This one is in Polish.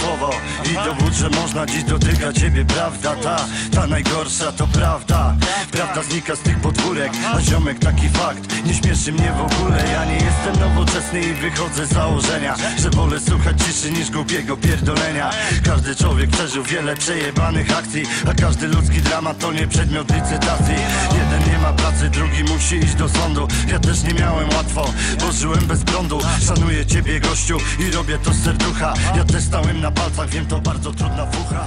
słowo. I dowód, że można dziś dotyka ciebie prawda Ta, ta najgorsza to prawda. Prawda znika z tych podwórek A ziomek taki fakt. Nie śmieszy mnie w ogóle Ja nie jestem nowoczesny i wychodzę z założenia Że wolę słuchać ciszy niż głupiego pierdolenia. Każdy człowiek przeżył wiele przejebanych akcji A każdy ludzki dramat to nie przedmiot licytacji. Jeden nie ma pracy, drugi Ja też nie miałem łatwo, bo żyłem bez prądu. Szanuję ciebie gościu i robię to z serducha. Ja też stałem na palcach, wiem to bardzo trudna fucha